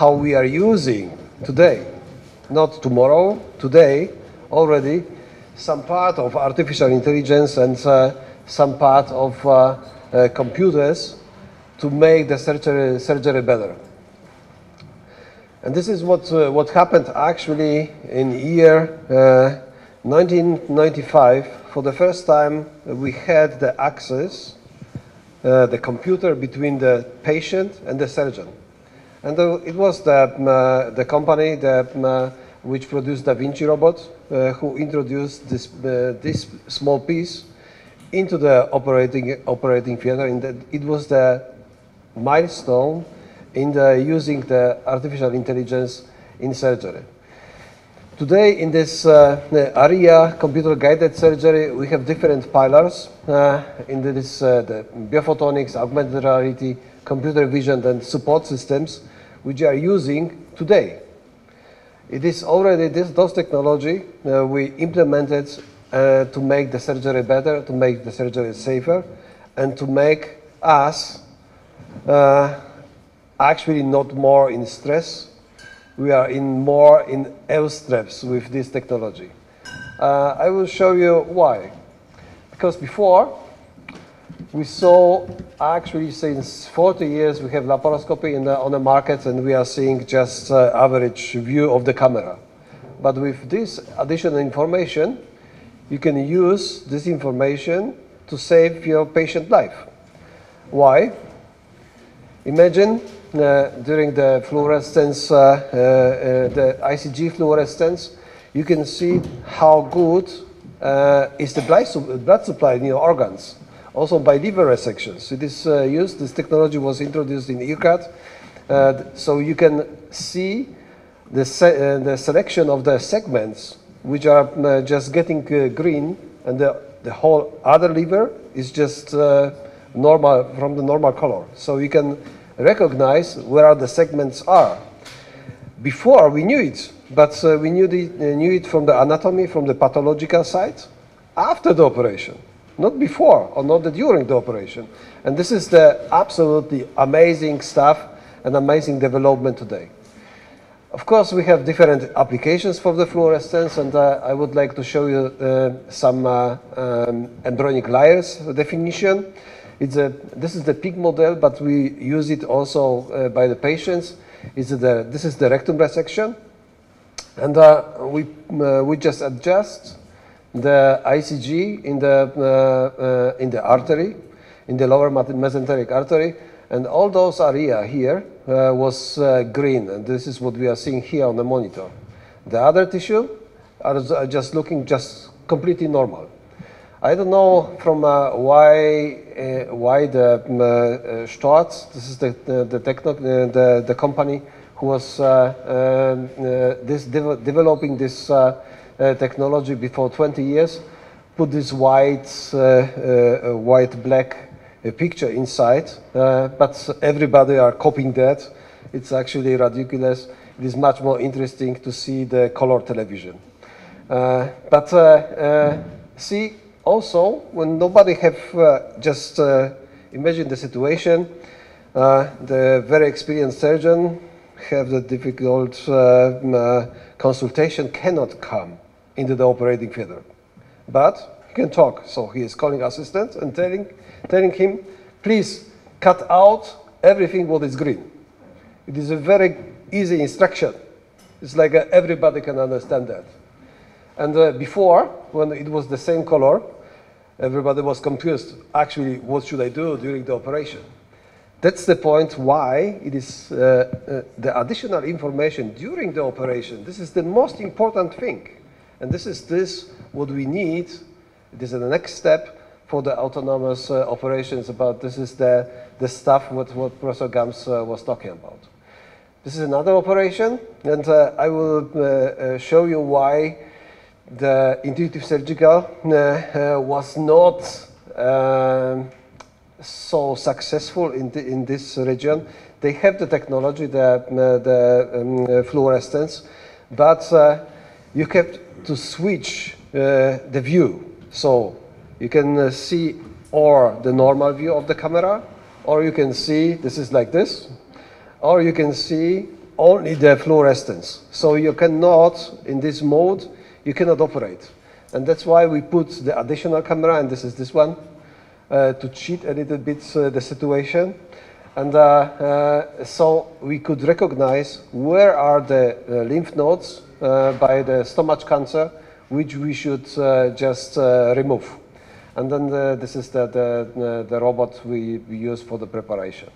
how we are using today, not tomorrow, today already, some part of artificial intelligence and uh, some part of uh, uh, computers to make the surgery, surgery better. And this is what, uh, what happened actually in year uh, 1995. For the first time, we had the access, uh, the computer between the patient and the surgeon. And it was the, uh, the company that, uh, which produced Da Vinci robot uh, who introduced this, this small piece into the operating, operating theater. And it was the milestone in the using the artificial intelligence in surgery. Today, in this uh, area, computer-guided surgery, we have different pillars. Uh, in this, uh, the biophotonics, augmented reality, computer vision, and support systems, which are using today. It is already this, those technology uh, we implemented uh, to make the surgery better, to make the surgery safer, and to make us uh, actually not more in stress. We are in more in eustress with this technology. Uh, I will show you why. Because before, we saw actually since 40 years we have laparoscopy in the, on the market and we are seeing just uh, average view of the camera. But with this additional information, you can use this information to save your patient life. Why? Imagine uh, during the fluorescence, uh, uh, the ICG fluorescence, you can see how good is the blood supply in your organs. Also by liver resections. It is used, this technology was introduced in IRCAD, so you can see the, se the selection of the segments which are uh, just getting uh, green and the, the whole other liver is just uh, normal from the normal color. So you can recognize where are the segments are. Before we knew it, but uh, we knew, the, uh, knew it from the anatomy, from the pathological side, after the operation, not before or not during the operation. And this is the absolutely amazing stuff and amazing development today. Of course, we have different applications for the fluorescence, and uh, I would like to show you uh, some uh, um, embryonic layers definition. It's a, this is the pig model, but we use it also uh, by the patients. It's the, this is the rectum resection. And uh, we, uh, we just adjust the ICG in the, uh, uh, in the artery, in the lower mesenteric artery. And all those area here uh, was green. And this is what we are seeing here on the monitor. The other tissue are just looking just completely normal. I don't know from uh, why uh, why the um, uh, Storz, this is the the the, techno, the, the company who was um, this de developing this technology before 20 years, put this white white black picture inside, but everybody are copying that. It's actually ridiculous. It is much more interesting to see the color television. but see also, when nobody have uh, just uh, imagine the situation, uh, the very experienced surgeon have the difficult uh, uh, consultation cannot come into the operating theater, but he can talk. So he is calling assistant and telling, telling him, please cut out everything what is green. It is a very easy instruction. It's like uh, everybody can understand that. And uh, before, when it was the same color, everybody was confused. Actually, what should I do during the operation? That's the point why it is uh, uh, the additional information during the operation. This is the most important thing. And this is this what we need. This is the next step for the autonomous uh, operations about this is the, the stuff what, what Professor Gams uh, was talking about. This is another operation, and uh, I will uh, show you why the intuitive surgical uh, uh, was not uh, so successful in, the, in this region. They have the technology, the, the um, fluorescence, but you have to switch the view. So you can see or the normal view of the camera, or you can see, this is like this, or you can see only the fluorescence. So you cannot, in this mode, you cannot operate. And that's why we put the additional camera, and this is this one, uh, to cheat a little bit uh, the situation. And uh, uh, so we could recognize where are the uh, lymph nodes by the stomach cancer, which we should just remove. And then the, this is the, the, the robot we, we use for the preparation.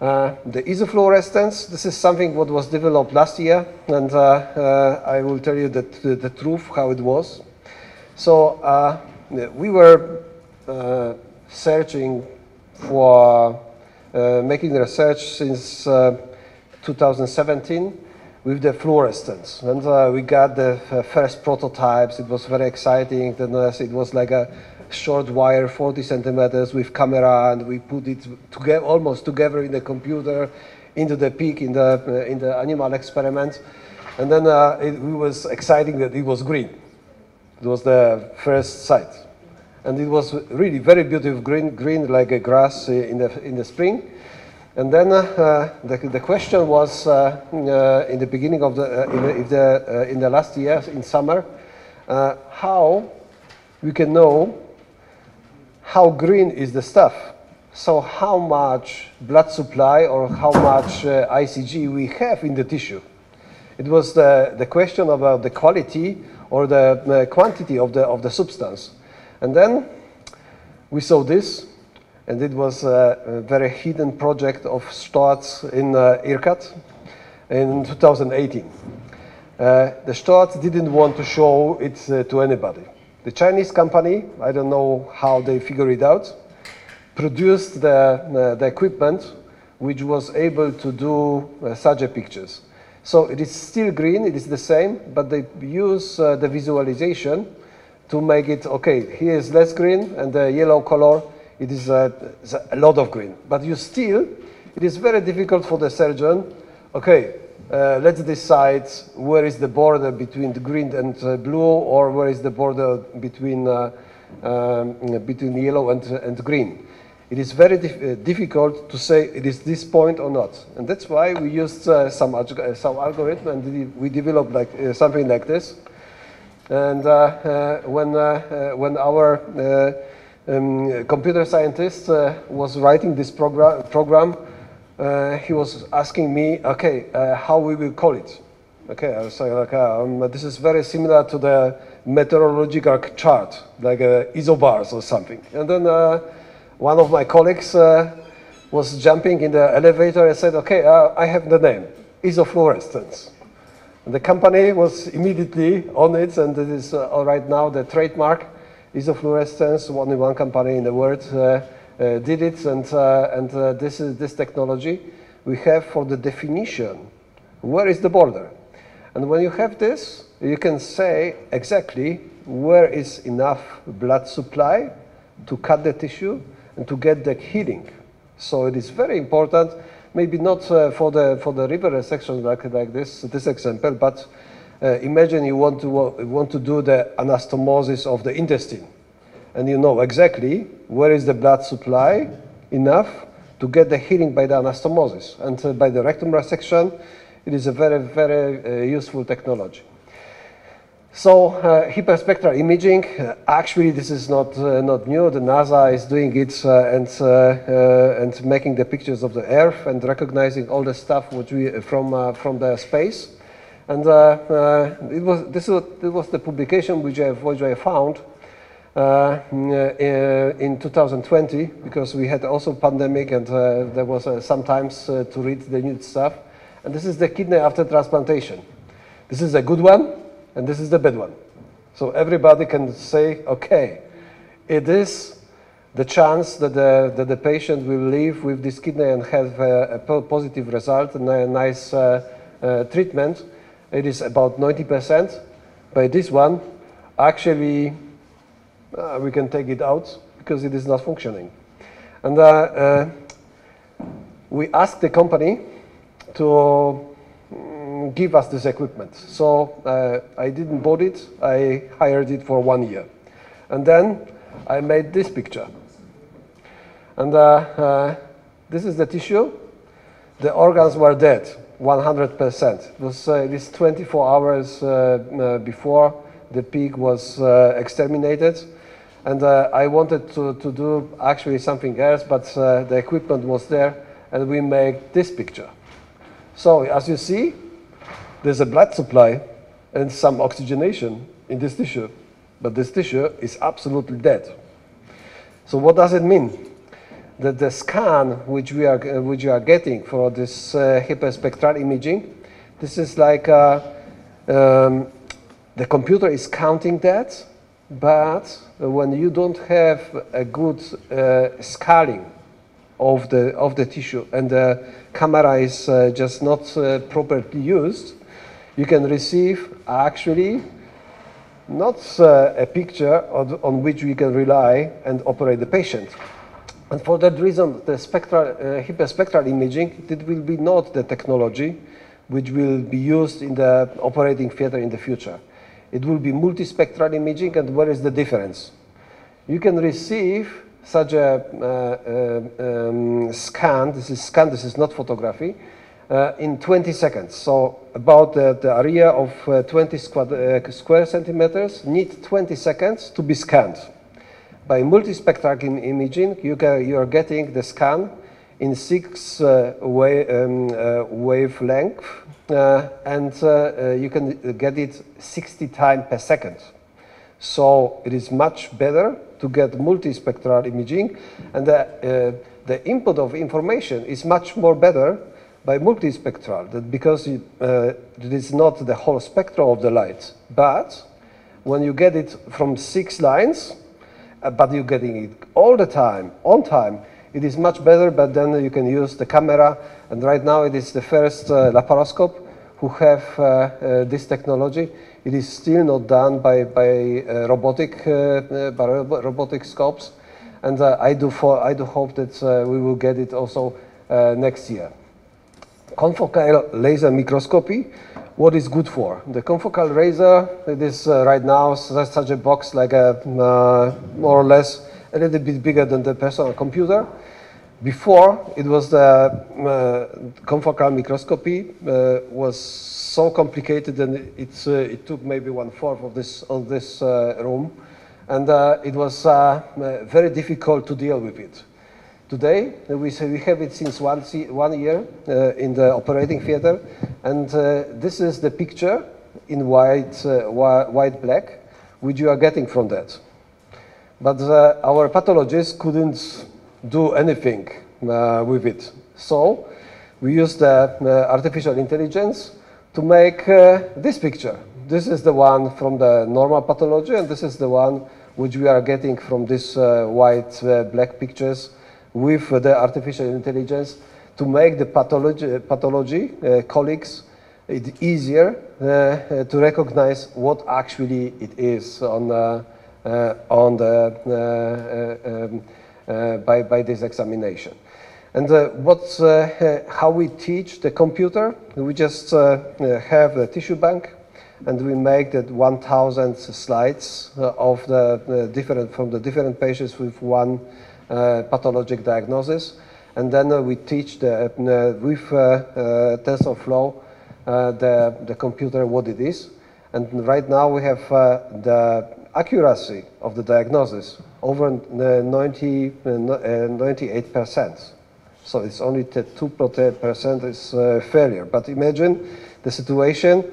Uh, the isofluorescence, this is something what was developed last year, and uh, uh, I will tell you the, the, truth, how it was. So we were searching for uh, making research since uh, 2017 with the fluorescence. And uh, we got the first prototypes. It was very exciting. Then it was like a short wire, 40 centimeters with camera, and we put it together, almost together in the computer into the peak in the, uh, in the animal experiment. And then uh, it, it, was exciting that it was green. It was the first sight and it was really very beautiful green, green like a grass in the, in the spring. And then uh, the, the question was uh, uh, in the beginning of the, uh, in the, the uh, in the last year, in summer, how we can know how green is the stuff. So how much blood supply or how much ICG we have in the tissue. It was the, the question about the quality or the quantity of the, of the substance. And then we saw this, and it was a, very hidden project of Storz in uh, IRCAD in 2018. Uh, the Storz didn't want to show it uh, to anybody. The Chinese company, I don't know how they figured it out, produced the, uh, the equipment which was able to do such a pictures. So it is still green, it is the same, but they use uh, the visualization to make it, okay, here is less green and the yellow color, it is a, a lot of green. But you still, it is very difficult for the surgeon, okay, uh, let's decide where is the border between the green and uh, blue or where is the border between, uh, um, between yellow and, and green. It is very dif uh, difficult to say it is this point or not. And that's why we used uh, some, some algorithm and we developed like, uh, something like this. And uh, uh, when, uh, when our um, computer scientist was writing this program, program he was asking me, okay, how we will call it. Okay, I was saying, like, um, this is very similar to the meteorological chart, like uh, isobars or something. And then uh, one of my colleagues uh, was jumping in the elevator and said, okay, I have the name, isofluorescence. The company was immediately on it, and it is uh, right now the trademark isofluorescence. Only one company in the world uh, uh, did it, and, uh, and this is this technology we have for the definition. Where is the border? And when you have this, you can say exactly where is enough blood supply to cut the tissue and to get the healing. So it is very important maybe not uh, for the for the liver resection like like this this example, but imagine you want to want to do the anastomosis of the intestine, and you know exactly where is the blood supply enough to get the healing by the anastomosis, and uh, by the rectum resection, it is a very very uh, useful technology. So uh, hyperspectral imaging, uh, actually this is not, uh, not new. The NASA is doing it uh, and, uh, uh, and making the pictures of the Earth and recognizing all the stuff which we, from, from the space. And uh, uh, it was, this was, this was the publication which I, which I found uh, in 2020 because we had also pandemic and there was sometimes to read the new stuff. And this is the kidney after transplantation. This is a good one and this is the bad one. So everybody can say, okay, it is the chance that the, that the patient will live with this kidney and have a, a positive result and a nice uh, uh, treatment. It is about 90%. By this one, actually, uh, we can take it out because it is not functioning. And uh, uh, we asked the company to give us this equipment. So uh, I didn't bought it, I hired it for one year. And then I made this picture. And uh, uh, this is the tissue. the organs were dead, 100%. It was uh, it is 24 hours uh, uh, before the pig was uh, exterminated. And uh, I wanted to, to do actually something else, but the equipment was there, and we make this picture. So as you see, there's a blood supply and some oxygenation in this tissue, but this tissue is absolutely dead. So what does it mean? The scan which we are uh, which you are getting for this uh, hyperspectral imaging, this is like uh, um, the computer is counting that, but when you don't have a good uh, scaling of the of the tissue and the camera is uh, just not uh, properly used, you can receive actually not a picture on, on which we can rely and operate the patient. And for that reason, the spectral, uh, hyperspectral imaging, it will be not the technology which will be used in the operating theater in the future. It will be multispectral imaging, and where is the difference? You can receive such a uh, uh, um, scan, this is scan, this is not photography, uh, in 20 seconds. So about the, the area of uh, 20 square, uh, square centimeters need 20 seconds to be scanned. By multispectral imaging, you, can, you are getting the scan in six uh, way, um, uh, wavelength, uh, and you can get it 60 times per second. So it is much better to get multispectral imaging, and the, the input of information is much more better by multispectral, that because it, uh, it is not the whole spectrum of the light, but when you get it from six lines, uh, but you're getting it all the time, on time, it is much better, but then you can use the camera, and right now it is the first uh, laparoscope who have uh, uh, this technology. It is still not done by, by uh, robotic, by robotic scopes, and I, do for, I do hope that we will get it also next year. Confocal laser microscopy, what is good for? The confocal laser, it is uh, right now such a box like a, uh, more or less a little bit bigger than the personal computer. Before, it was the uh, confocal microscopy uh, was so complicated and it, it took maybe one fourth of this, of this room. And it was very difficult to deal with it. Today, we, we have it since one, one year uh, in the operating theater, and uh, this is the picture in white, uh, white black, which you are getting from that. But uh, our pathologists couldn't do anything uh, with it. So we used uh, artificial intelligence to make this picture. This is the one from the normal pathology, and this is the one which we are getting from these white black pictures with the artificial intelligence to make the pathology, pathology uh, colleagues it easier uh, to recognize what actually it is on, uh, on the, um, by, by this examination. And uh, what's, uh, how we teach the computer, we just uh, have a tissue bank and we make that 1,000 slides of the different, from the different patients with one uh, Uh, pathologic diagnosis. And then uh, we teach the, uh, uh with uh, TensorFlow the, the computer what it is. And right now we have the accuracy of the diagnosis over 90, 98%. So it's only 2% is uh, failure. But imagine the situation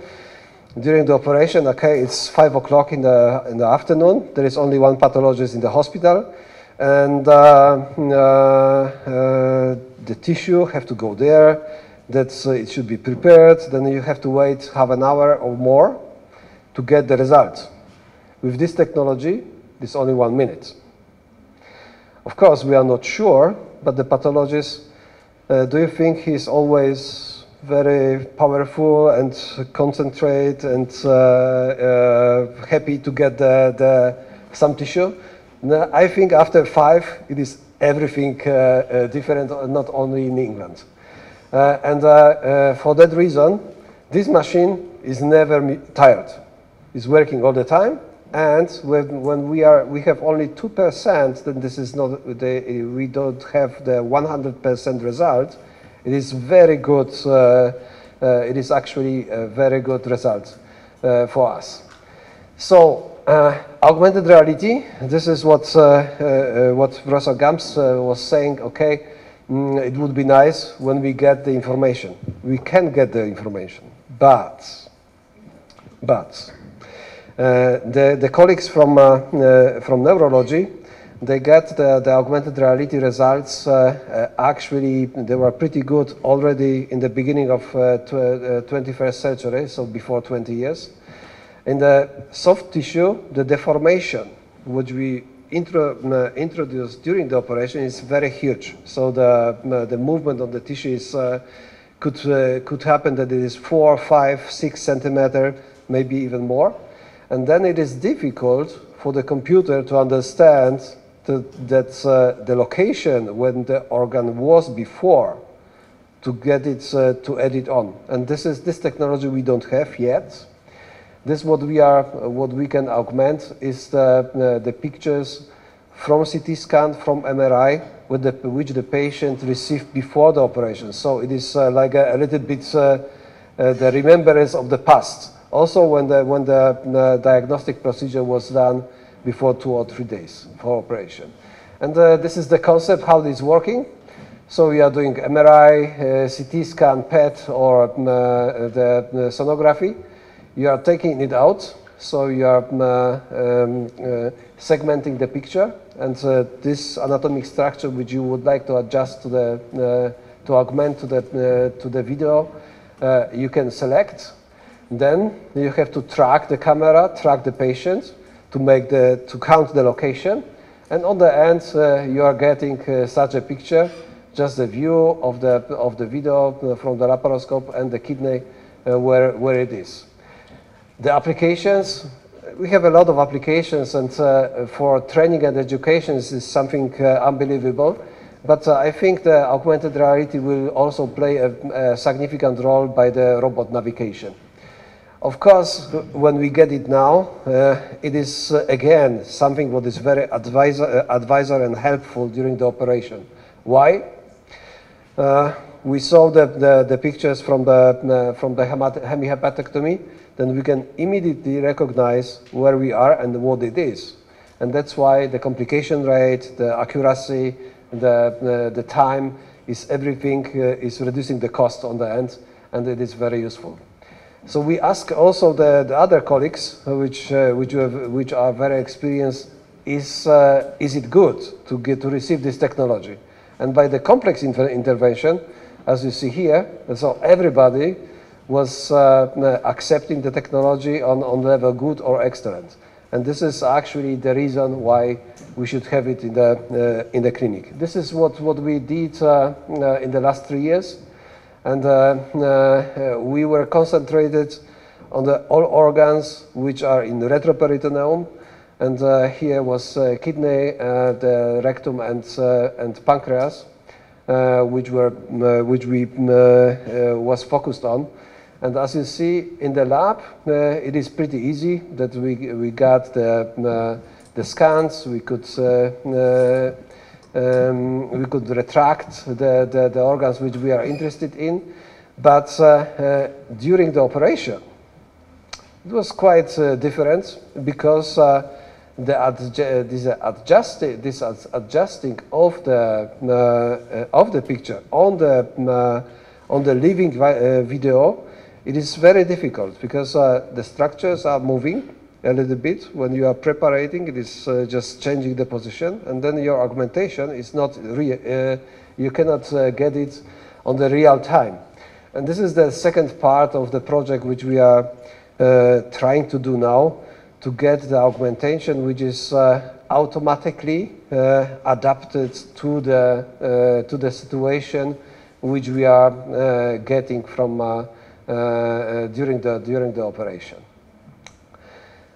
during the operation, okay, it's 5 o'clock in the, in the afternoon. There is only one pathologist in the hospital and uh, uh, uh, the tissue have to go there. That it should be prepared. Then you have to wait half an hour or more to get the result. With this technology, it's only one minute. Of course, we are not sure, but the pathologist, uh, do you think he's always very powerful and concentrate and uh, uh, happy to get the, the, some tissue? I think after five, it is everything uh, uh, different, not only in England. Uh, and uh, uh, for that reason, this machine is never tired. It's working all the time. And when, when we, are, we have only 2%, then this is not, the, we don't have the 100% result. It is very good. Uh, uh, it is actually a very good result uh, for us. So uh, augmented reality. This is what uh, uh, what Professor Gams was saying. Okay, mm, it would be nice when we get the information. We can get the information, but but the the colleagues from from neurology they get the, the augmented reality results uh, uh, actually they were pretty good already in the beginning of uh, tw 21st century so before 20 years in the soft tissue the deformation which we intro, uh, introduced during the operation is very huge so the, uh, the movement of the tissue is, uh, could, could happen that it is four five six centimeter maybe even more and then it is difficult for the computer to understand that uh, the location when the organ was before to get it uh, to edit on. And this is this technology we don't have yet. This what we are what we can augment is the uh, the pictures from CT scan from MRI with the, which the patient received before the operation. So it is uh, like a, a, little bit uh, uh, the remembrance of the past. Also when the when the diagnostic procedure was done before two or three days for operation. And uh, this is the concept, how this is working. So we are doing MRI, uh, CT scan, PET, or the, sonography. You are taking it out, so you are um, um segmenting the picture, and uh, this anatomic structure which you would like to adjust to the uh, to augment to the uh, to the video, you can select. Then you have to track the camera, track the patient, to make the to count the location and on the end uh, you are getting uh, such a picture just the view of the of the video uh, from the laparoscope and the kidney uh, where where it is the applications we have a lot of applications and uh, for training and education is something uh, unbelievable but I think the augmented reality will also play a, a significant role by the robot navigation of course, when we get it now, uh, it is uh, again something what is very advisor, uh, advisor and helpful during the operation. Why? Uh, we saw the, the, the, pictures from the, uh, from the hemihepatectomy, then we can immediately recognize where we are and what it is. And that's why the complication rate, the accuracy, the, the time is everything uh, is reducing the cost on the end, and it is very useful. So we ask also the, the other colleagues, uh, which, uh, which, have, which are very experienced, is, uh, is it good to, get, to receive this technology? And by the complex inter intervention, as you see here, so everybody was uh, accepting the technology on, on level good or excellent. And this is actually the reason why we should have it in the, uh, in the clinic. This is what, what we did uh, in the last three years. And uh, uh, we were concentrated on the all organs which are in retroperitoneum. And uh, here was kidney, the rectum, and, and pancreas, which, were, which we was focused on. And as you see in the lab, uh, it is pretty easy that we, we got the, uh, the scans, we could uh, um, we could retract the, the, the, organs which we are interested in. But uh, uh, during the operation, it was quite uh, different because uh, the adju this, adjusting, this adjusting of the, uh, of the picture on the, on the living video, it is very difficult because the structures are moving a little bit. When you are preparing, it is uh, just changing the position, and then your augmentation is not real. Uh, you cannot uh, get it on the real time. And this is the second part of the project which we are uh, trying to do now to get the augmentation which is uh, automatically uh, adapted to the to the situation which we are getting from during the during the operation.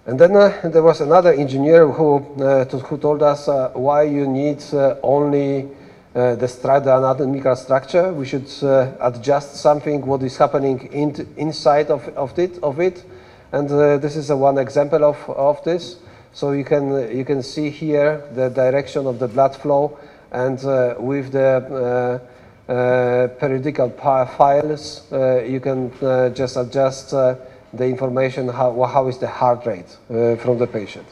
And then uh, there was another engineer who, uh, who told us uh, why you need uh, only uh, the, the anatomical structure. We should uh, adjust something what is happening in inside of, of, it, of it. And this is one example of, of this. So you can, you can see here the direction of the blood flow and with the uh, periodical files. Uh, you can uh, just adjust the information, how, how is the heart rate from the patient.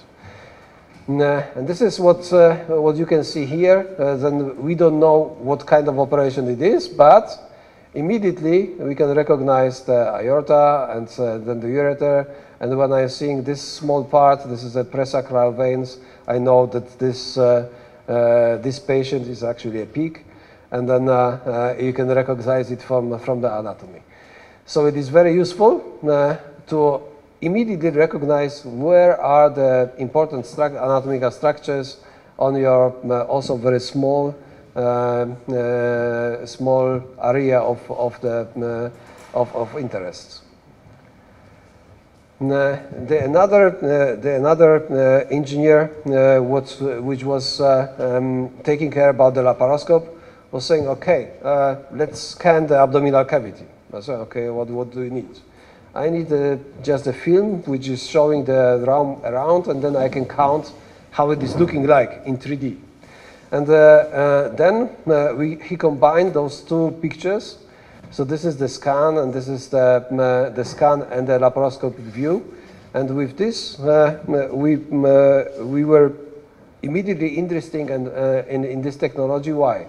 and this is what, what you can see here. then we don't know what kind of operation it is, but immediately we can recognize the aorta and uh, then the ureter. And when I'm seeing this small part, this is the presacral veins, I know that this, uh, uh, this patient is actually a peak and then uh, uh, you can recognize it from, from the anatomy. So it is very useful uh, to immediately recognize where are the important anatomical structures on your also very small uh, uh, small area of, of the uh, of, of interests. the another the another engineer what, which was um, taking care about the laparoscope was saying, okay, uh, let's scan the abdominal cavity. I said, okay, what, what do you need? I need uh, just a film which is showing the room around, and then I can count how it is looking like in 3D. And uh, uh then uh, we, he combined those two pictures. So this is the scan, and this is the, uh, the scan and the laparoscopic view. And with this, we, we were immediately interested in, in, in this technology. Why?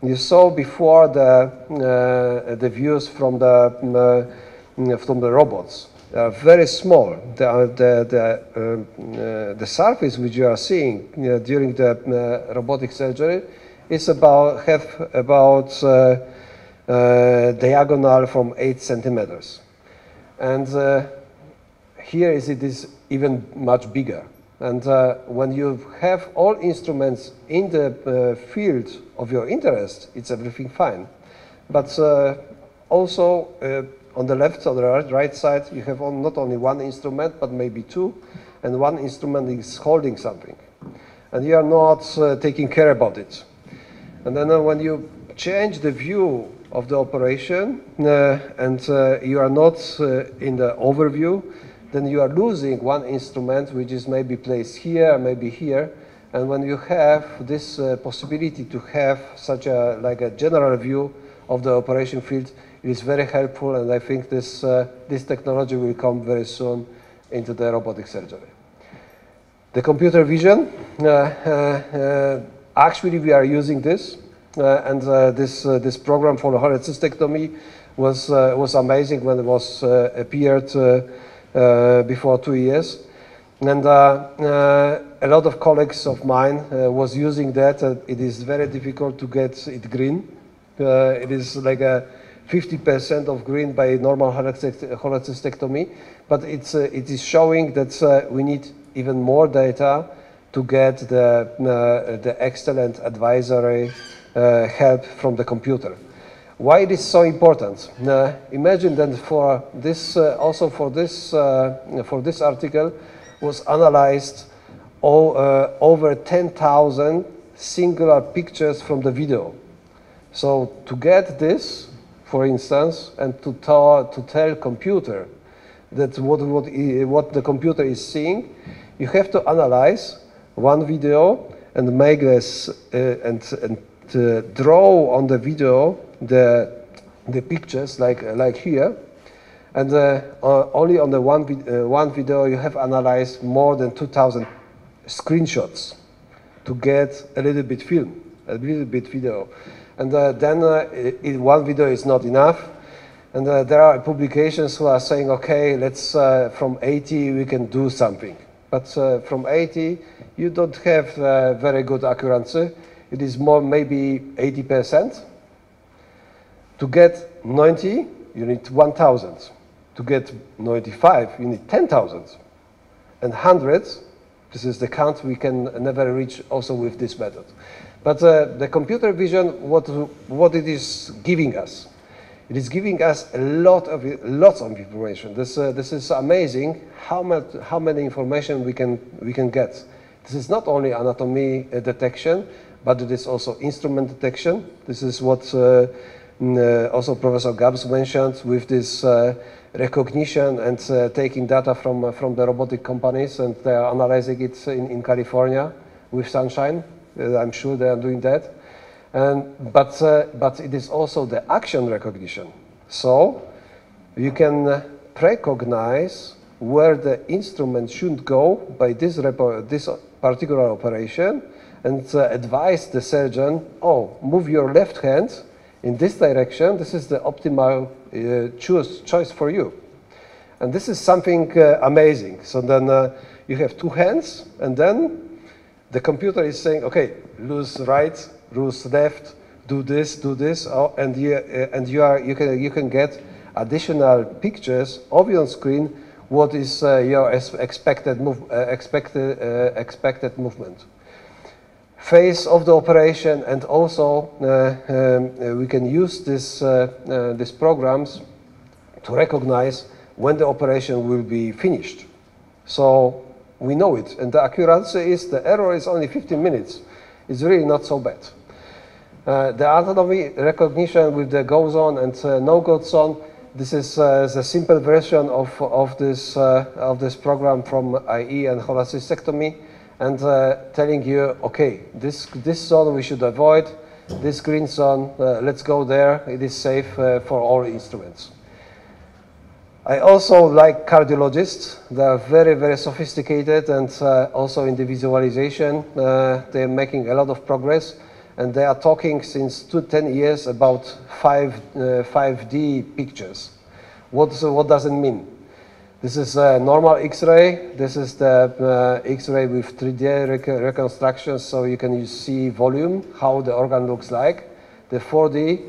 You saw before the, uh, the views from the, mm, uh, from the robots. They are very small. The, uh, the, the, um, uh, the surface which you are seeing uh, during the uh, robotic surgery is about, have about diagonal from 8 centimeters. And here is it is even much bigger. And uh, when you have all instruments in the uh, field of your interest, it's everything fine. But uh, also uh, on the left or the right side, you have on not only one instrument, but maybe two, and one instrument is holding something. And you are not uh, taking care about it. And then uh, when you change the view of the operation and you are not in the overview, then you are losing one instrument which is maybe placed here, maybe here. And when you have this uh, possibility to have such a like a general view of the operation field, it is very helpful. And I think this uh, this technology will come very soon into the robotic surgery. The computer vision, uh, uh, uh actually we are using this, uh, and this this program for the cholecystectomy was was amazing when it was appeared. Uh, before two years. And uh, uh, a lot of colleagues of mine was using that. it is very difficult to get it green. it is like a 50% of green by normal cholecystectomy, but it's, uh, it is showing that uh, we need even more data to get the, uh, the excellent advisory help from the computer. Why it is so important? Uh, imagine that for this, uh, also for this, uh, for this article was analyzed uh, over 10,000 singular pictures from the video. So to get this, for instance, and to tell, to tell computer that what, what, what the computer is seeing, you have to analyze one video and make this uh, and, and uh, draw on the video the, the pictures like, like here. And uh, uh, only on the one, uh, one video you have analyzed more than 2,000 screenshots to get a little bit film, a little bit video. And uh, then uh, it, one video is not enough. And uh, there are publications who are saying, okay, let's from 80 we can do something. But from 80 you don't have very good accuracy. It is more maybe 80 percent. To get 90, you need 1,000. To get 95, you need 10,000. And hundreds, this is the count we can never reach also with this method. But uh, the computer vision, what, what it is giving us, it is giving us a lot of lots of information. This, uh, this is amazing how much how many information we can we can get. This is not only anatomy uh, detection, but it is also instrument detection. This is what uh, also Professor Gams mentioned with this uh, recognition and uh, taking data from, from the robotic companies and they are analyzing it in, in California with Sunshine. I'm sure they are doing that. And, but, uh, but it is also the action recognition. So you can uh, recognize where the instrument should go by this, this particular operation and uh, advise the surgeon, oh, move your left hand in this direction. This is the optimal uh, choose, choice for you. And this is something uh, amazing. So then uh, you have two hands, and then the computer is saying, okay, loose right, loose left, do this, do this, oh, and you, uh, and you, are, you, can, you can get additional pictures of your screen what is uh, your expected, move, uh, expected, expected movement. Phase of the operation and also um, we can use this, these programs to recognize when the operation will be finished. So we know it, and the accuracy is the error is only 15 minutes. It's really not so bad. Uh, the anatomy recognition with the go zone and uh, no go zone this is uh, the simple version of, of, this, uh, of this program from IE and cholecystectomy and uh, telling you, okay, this, this zone we should avoid, this green zone, uh, let's go there, it is safe uh, for all instruments. I also like cardiologists. They are very, very sophisticated and uh, also in the visualization, they're making a lot of progress and they are talking since two, 10 years about 5, uh, 5D pictures. What, what does it mean? This is a normal X-ray. This is the uh, X-ray with 3D rec reconstruction, so you can see volume, how the organ looks like. The 4D,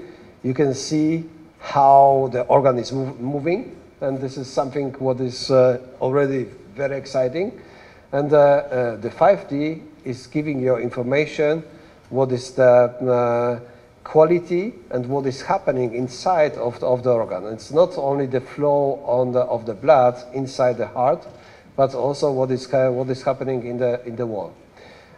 you can see how the organ is moving, and this is something what is uh, already very exciting. And uh, uh the 5D is giving you information what is the uh, quality and what is happening inside of the, of the organ. It's not only the flow on the, of the blood inside the heart, but also what is, what is happening in the, in the wall.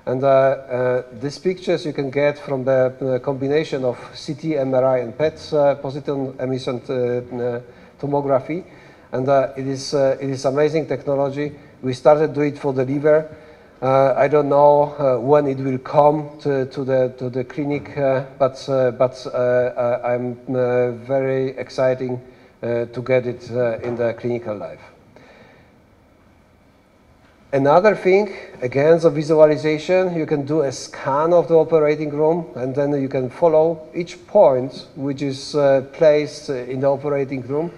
And uh, uh, these pictures you can get from the uh, combination of CT, MRI, and PET uh, positron emission uh, tomography. And it, is, it is amazing technology. We started to do it for the liver. Uh, I don't know uh, when it will come to, to, the, to the clinic, uh, but, uh, but uh, uh, I'm very exciting to get it in the clinical life. Another thing, again, the visualization, you can do a scan of the operating room and then you can follow each point which is placed in the operating room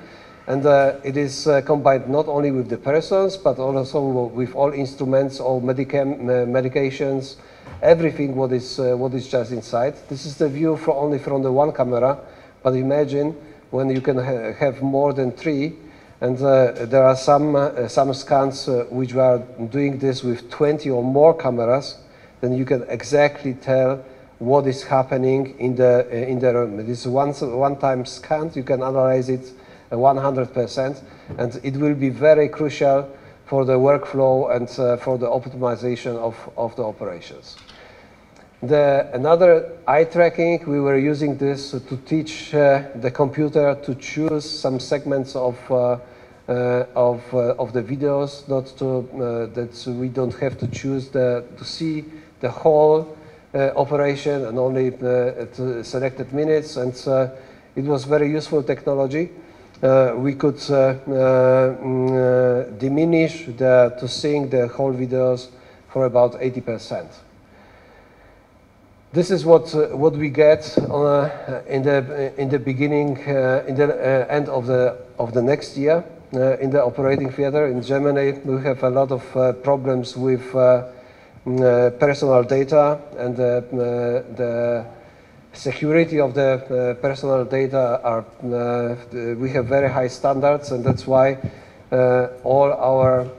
and uh, it is uh, combined not only with the persons, but also with all instruments, all medicam uh, medications, everything what is, uh, what is just inside. This is the view from only from the one camera, but imagine when you can ha have more than three, and uh, there are some, uh, some scans which are doing this with 20 or more cameras, then you can exactly tell what is happening in the, in the room. This is one, one time scan, you can analyze it 100%, and it will be very crucial for the workflow and uh, for the optimization of, of the operations. The, another eye tracking, we were using this to teach uh, the computer to choose some segments of, uh, uh of, uh, of the videos, not to, uh, that we don't have to choose the, to see the whole operation and only selected minutes. And it was very useful technology. Uh, we could uh, uh, diminish the, to seeing the whole videos for about 80%. This is what, uh, what we get uh, in, the, in the beginning, uh, in the end of the, of the next year. in the operating theater in Germany, we have a lot of problems with personal data and the security of the uh, personal data are, uh, we have very high standards and that's why uh, all our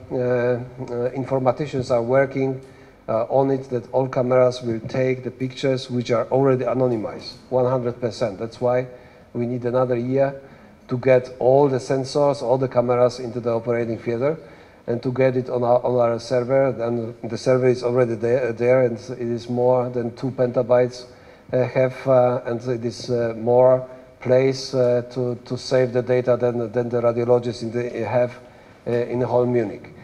informaticians are working on it that all cameras will take the pictures which are already anonymized, 100%. That's why we need another year to get all the sensors, all the cameras into the operating theater and to get it on our, on our server. And the server is already there, there and it is more than two petabytes have, uh, and it is uh, more place to, to save the data than, than the radiologists in the, have in the whole Munich.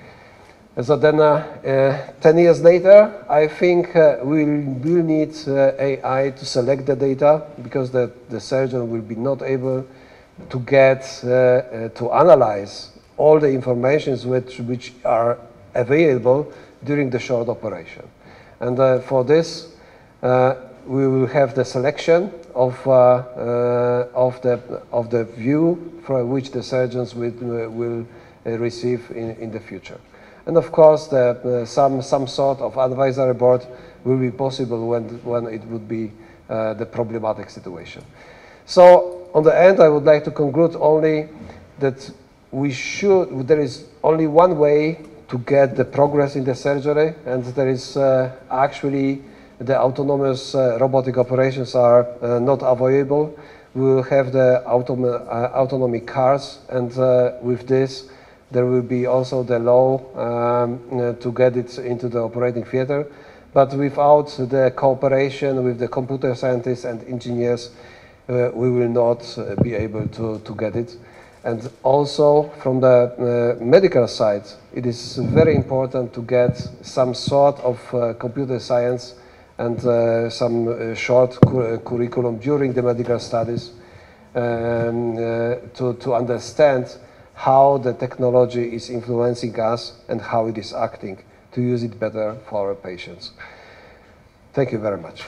So then, uh, uh, 10 years later, I think uh, we'll, we'll need uh, AI to select the data because the, the surgeon will be not able to get, uh, uh, to analyze all the informations which, which are available during the short operation. And for this, we will have the selection of, uh, uh, of, the, of the view from which the surgeons will, will receive in, in the future. And of course, the, uh, some, some sort of advisory board will be possible when, when it would be uh, the problematic situation. So on the end, I would like to conclude only that we should, there is only one way to get the progress in the surgery, and there is uh, actually the autonomous uh, robotic operations are uh, not avoidable. We will have the autom uh, autonomic cars, and with this, there will be also the law um, to get it into the operating theater. But without the cooperation with the computer scientists and engineers, uh, we will not uh, be able to, to get it. And also from the uh, medical side, it is very important to get some sort of computer science and uh, some uh, short cu curriculum during the medical studies um, uh, to, to understand how the technology is influencing us and how it is acting to use it better for our patients. Thank you very much.